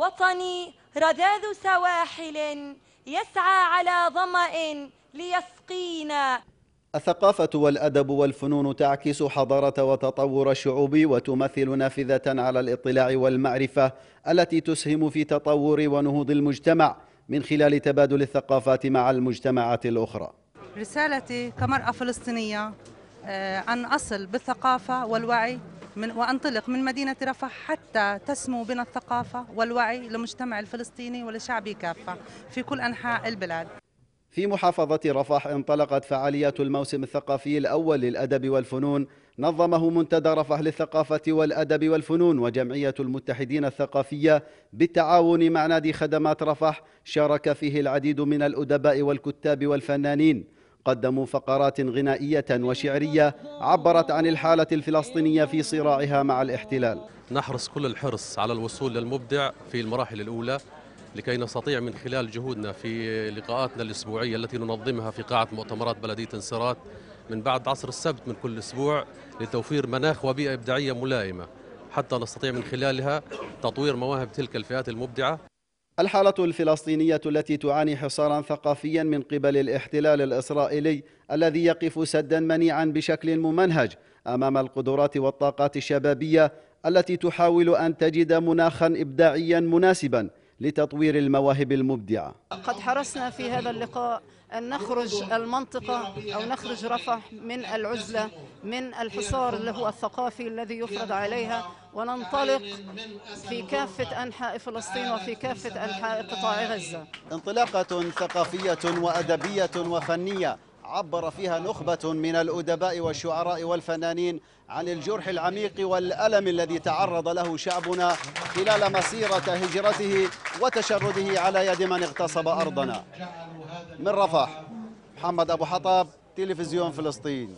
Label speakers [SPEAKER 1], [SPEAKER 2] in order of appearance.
[SPEAKER 1] وطني رذاذ سواحل يسعى على ظمأ ليسقينا.
[SPEAKER 2] الثقافة والأدب والفنون تعكس حضارة وتطور الشعوب وتمثل نافذة على الاطلاع والمعرفة التي تسهم في تطور ونهوض المجتمع من خلال تبادل الثقافات مع المجتمعات الأخرى.
[SPEAKER 3] رسالتي كمرأة فلسطينية آه، أن أصل بالثقافة والوعي من وأنطلق من مدينة رفح حتى تسمو بنا الثقافة والوعي للمجتمع الفلسطيني ولشعبه كافة في كل أنحاء البلاد.
[SPEAKER 2] في محافظة رفح انطلقت فعاليات الموسم الثقافي الأول للأدب والفنون نظمه منتدى رفح للثقافة والأدب والفنون وجمعية المتحدين الثقافية بالتعاون مع نادي خدمات رفح شارك فيه العديد من الأدباء والكتاب والفنانين. قدموا فقرات غنائية وشعرية عبرت عن الحالة الفلسطينية في صراعها مع الاحتلال.
[SPEAKER 4] نحرص كل الحرص على الوصول للمبدع في المراحل الأولى لكي نستطيع من خلال جهودنا في لقاءاتنا الأسبوعية التي ننظمها في قاعة مؤتمرات بلدية انصارات من بعد عصر السبت من كل أسبوع لتوفير مناخ وبيئة إبداعية ملائمة. حتى نستطيع من خلالها تطوير مواهب تلك الفئات المبدعة
[SPEAKER 2] الحالة الفلسطينية التي تعاني حصارا ثقافيا من قبل الاحتلال الإسرائيلي الذي يقف سدا منيعا بشكل ممنهج أمام القدرات والطاقات الشبابية التي تحاول أن تجد مناخا إبداعيا مناسبا. لتطوير المواهب المبدعة.
[SPEAKER 5] قد حرصنا في هذا اللقاء أن نخرج المنطقة أو نخرج رفح من العزلة من الحصار اللي هو الثقافي الذي يفرض عليها وننطلق في كافة أنحاء فلسطين وفي كافة أنحاء قطاع غزة.
[SPEAKER 2] انطلاقة ثقافية وأدبية وفنية عبر فيها نخبة من الأدباء والشعراء والفنانين عن الجرح العميق والألم الذي تعرض له شعبنا خلال مسيرة هجرته وتشرده على يد من اغتصب أرضنا. من رفح محمد أبو حطب تلفزيون فلسطين.